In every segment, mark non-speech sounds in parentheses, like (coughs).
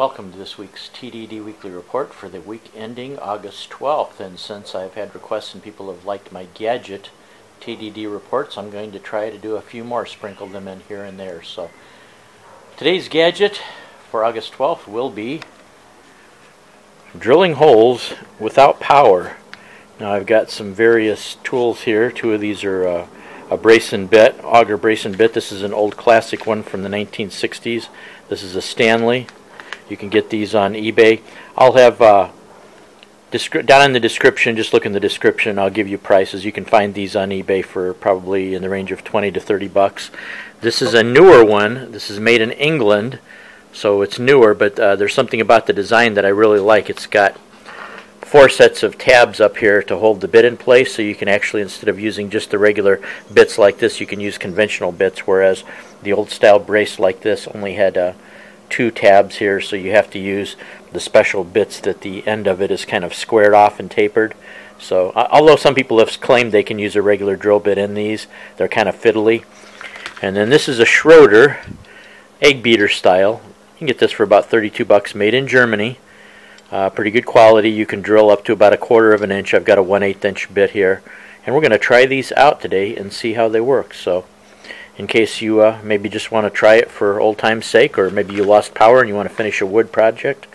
Welcome to this week's TDD Weekly Report for the week ending August 12th. And since I've had requests and people have liked my gadget TDD reports, I'm going to try to do a few more, sprinkle them in here and there. So today's gadget for August 12th will be drilling holes without power. Now I've got some various tools here. Two of these are uh, a brace and bit, auger brace and bit. This is an old classic one from the 1960s. This is a Stanley. You can get these on eBay. I'll have uh, down in the description, just look in the description, I'll give you prices. You can find these on eBay for probably in the range of 20 to 30 bucks. This is a newer one. This is made in England, so it's newer, but uh, there's something about the design that I really like. It's got four sets of tabs up here to hold the bit in place so you can actually instead of using just the regular bits like this you can use conventional bits whereas the old style brace like this only had uh, two tabs here so you have to use the special bits that the end of it is kind of squared off and tapered so although some people have claimed they can use a regular drill bit in these they're kind of fiddly and then this is a Schroeder egg beater style you can get this for about 32 bucks made in Germany uh, pretty good quality. You can drill up to about a quarter of an inch. I've got a 1 8 inch bit here. And we're going to try these out today and see how they work. So in case you uh, maybe just want to try it for old time's sake or maybe you lost power and you want to finish a wood project,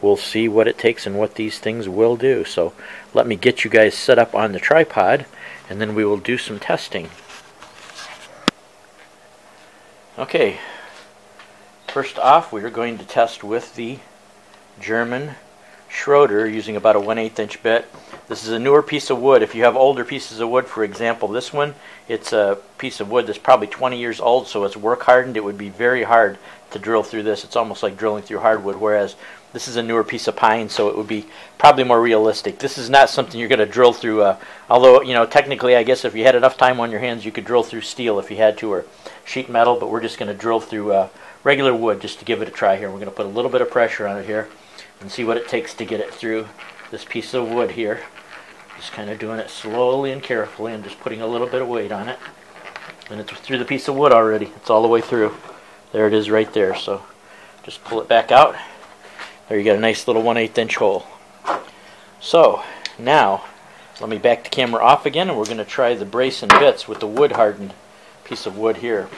we'll see what it takes and what these things will do. So let me get you guys set up on the tripod and then we will do some testing. Okay, first off we are going to test with the German Schroeder using about a 1 8 inch bit. This is a newer piece of wood. If you have older pieces of wood, for example, this one, it's a piece of wood that's probably 20 years old, so it's work hardened. It would be very hard to drill through this. It's almost like drilling through hardwood, whereas this is a newer piece of pine, so it would be probably more realistic. This is not something you're going to drill through, uh, although, you know, technically, I guess if you had enough time on your hands, you could drill through steel if you had to, or sheet metal, but we're just going to drill through uh, regular wood just to give it a try here. We're going to put a little bit of pressure on it here and see what it takes to get it through this piece of wood here. Just kind of doing it slowly and carefully and just putting a little bit of weight on it. And it's through the piece of wood already. It's all the way through. There it is right there. So just pull it back out. There you got a nice little 1 8 inch hole. So now let me back the camera off again and we're going to try the brace and bits with the wood hardened piece of wood here.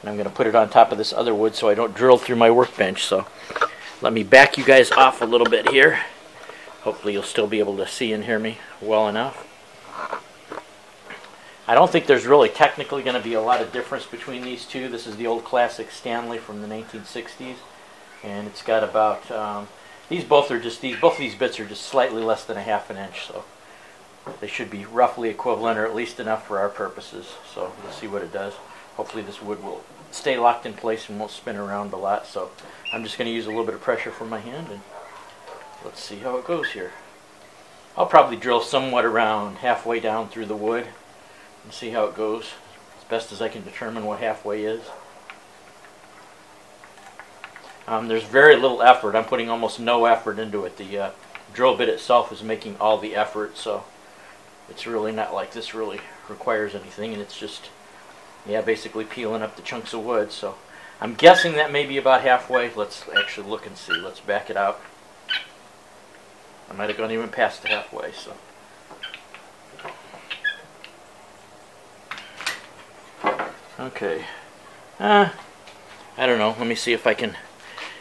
And I'm going to put it on top of this other wood so I don't drill through my workbench. So let me back you guys off a little bit here. Hopefully you'll still be able to see and hear me well enough. I don't think there's really technically going to be a lot of difference between these two. This is the old classic Stanley from the 1960s, and it's got about um, these both are just these both of these bits are just slightly less than a half an inch, so they should be roughly equivalent or at least enough for our purposes. So we'll see what it does. Hopefully this wood will stay locked in place and won't spin around a lot. So I'm just going to use a little bit of pressure from my hand and let's see how it goes here. I'll probably drill somewhat around halfway down through the wood and see how it goes as best as I can determine what halfway is. Um, there's very little effort. I'm putting almost no effort into it. The uh, drill bit itself is making all the effort, so it's really not like this really requires anything, and it's just, yeah, basically peeling up the chunks of wood. So I'm guessing that may be about halfway. Let's actually look and see. Let's back it out. I might have gone even past the halfway, so. Okay. Uh, I don't know. Let me see if I can...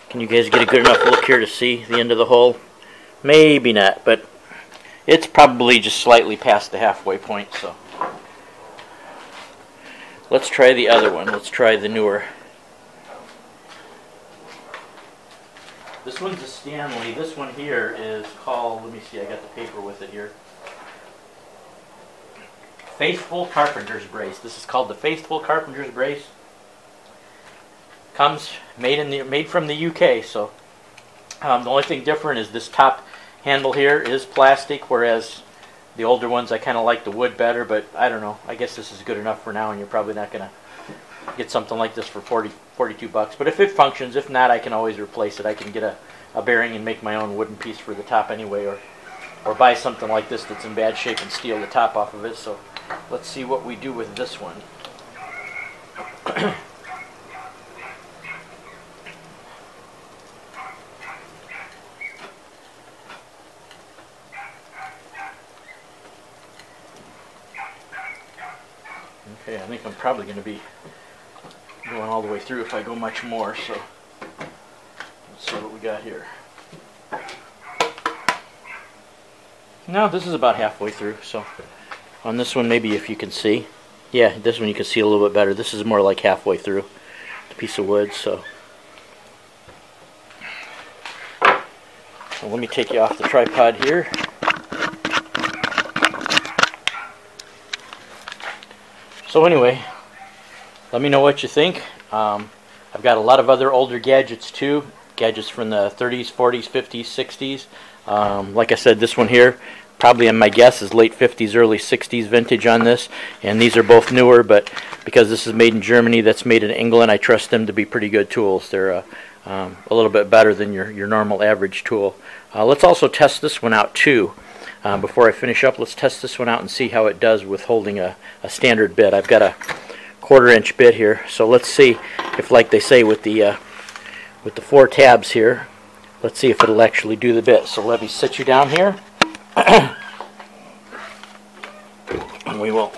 Can you guys get a good enough look here to see the end of the hole? Maybe not, but it's probably just slightly past the halfway point, so. Let's try the other one. Let's try the newer This one's a Stanley. This one here is called, let me see, I got the paper with it here. Faithfull Carpenter's Brace. This is called the Faithfull Carpenter's Brace. Comes made in the made from the UK. So um, the only thing different is this top handle here is plastic, whereas the older ones I kind of like the wood better. But I don't know. I guess this is good enough for now, and you're probably not going to get something like this for 40, 42 bucks. But if it functions, if not, I can always replace it. I can get a, a bearing and make my own wooden piece for the top anyway, or or buy something like this that's in bad shape and steal the top off of it. So let's see what we do with this one. (clears throat) I think I'm probably going to be going all the way through if I go much more, so let's see what we got here. No, this is about halfway through, so on this one maybe if you can see. Yeah, this one you can see a little bit better. This is more like halfway through the piece of wood, so. so let me take you off the tripod here. So anyway, let me know what you think. Um, I've got a lot of other older gadgets too, gadgets from the 30s, 40s, 50s, 60s. Um, like I said, this one here, probably in my guess is late 50s, early 60s vintage on this. And these are both newer, but because this is made in Germany, that's made in England, I trust them to be pretty good tools. They're uh, um, a little bit better than your, your normal average tool. Uh, let's also test this one out too. Uh, before I finish up, let's test this one out and see how it does with holding a, a standard bit. I've got a quarter inch bit here, so let's see if, like they say with the uh, with the four tabs here, let's see if it'll actually do the bit. So let me sit you down here, (coughs) and we will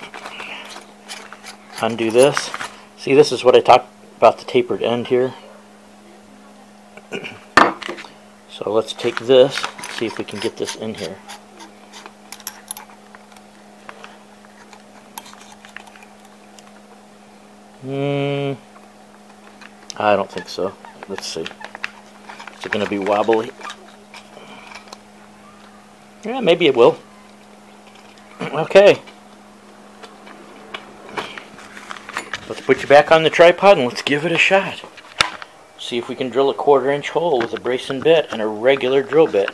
undo this. See, this is what I talked about the tapered end here. (coughs) so let's take this, see if we can get this in here. Hmm. I don't think so. Let's see. Is it going to be wobbly? Yeah, maybe it will. (clears throat) okay. Let's put you back on the tripod and let's give it a shot. See if we can drill a quarter inch hole with a bracing bit and a regular drill bit.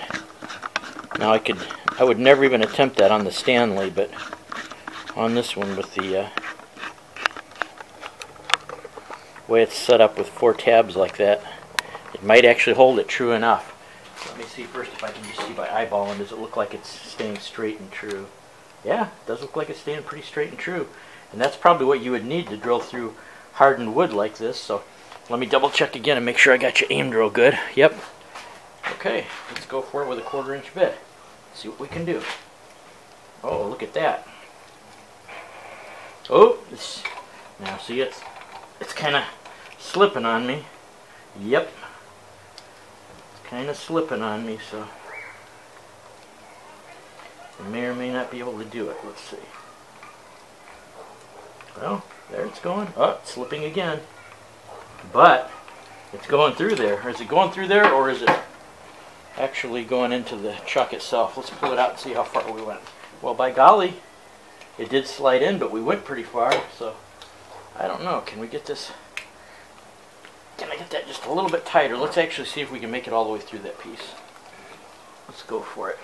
Now I could, I would never even attempt that on the Stanley, but on this one with the uh, way it's set up with four tabs like that, it might actually hold it true enough. Let me see first if I can just see by eyeballing. Does it look like it's staying straight and true? Yeah, it does look like it's staying pretty straight and true. And that's probably what you would need to drill through hardened wood like this. So let me double check again and make sure I got you aimed real good. Yep. Okay, let's go for it with a quarter inch bit. See what we can do. Oh, look at that. Oh, now see it's it's kind of slipping on me. Yep. It's kind of slipping on me, so I may or may not be able to do it. Let's see. Well, there it's going. Oh, it's slipping again. But it's going through there. Is it going through there or is it actually going into the chuck itself? Let's pull it out and see how far we went. Well, by golly, it did slide in, but we went pretty far, so I don't know. Can we get this can I get that just a little bit tighter? Let's actually see if we can make it all the way through that piece. Let's go for it.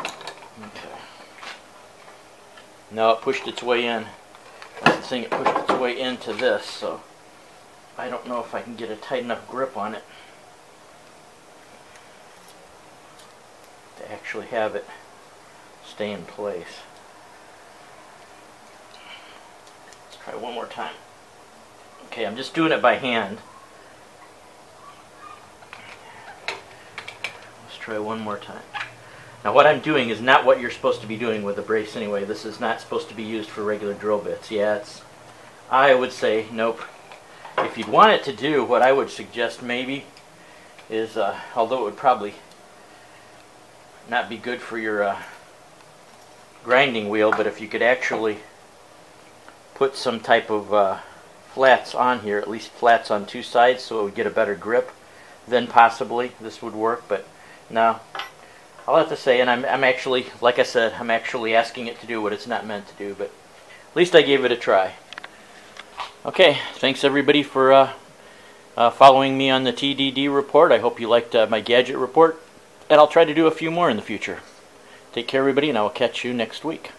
Okay. No, it pushed its way in. That's the thing, it pushed its way into this, so I don't know if I can get a tight enough grip on it to actually have it stay in place. Let's try one more time. Okay, I'm just doing it by hand. Let's try one more time. Now what I'm doing is not what you're supposed to be doing with a brace anyway. This is not supposed to be used for regular drill bits. Yeah, it's, I would say, nope. If you'd want it to do, what I would suggest maybe is, uh, although it would probably not be good for your uh, grinding wheel, but if you could actually put some type of uh, flats on here, at least flats on two sides so it would get a better grip, then possibly this would work. But no, I'll have to say, and I'm, I'm actually, like I said, I'm actually asking it to do what it's not meant to do, but at least I gave it a try. Okay, thanks everybody for uh, uh, following me on the TDD report. I hope you liked uh, my gadget report, and I'll try to do a few more in the future. Take care, everybody, and I will catch you next week.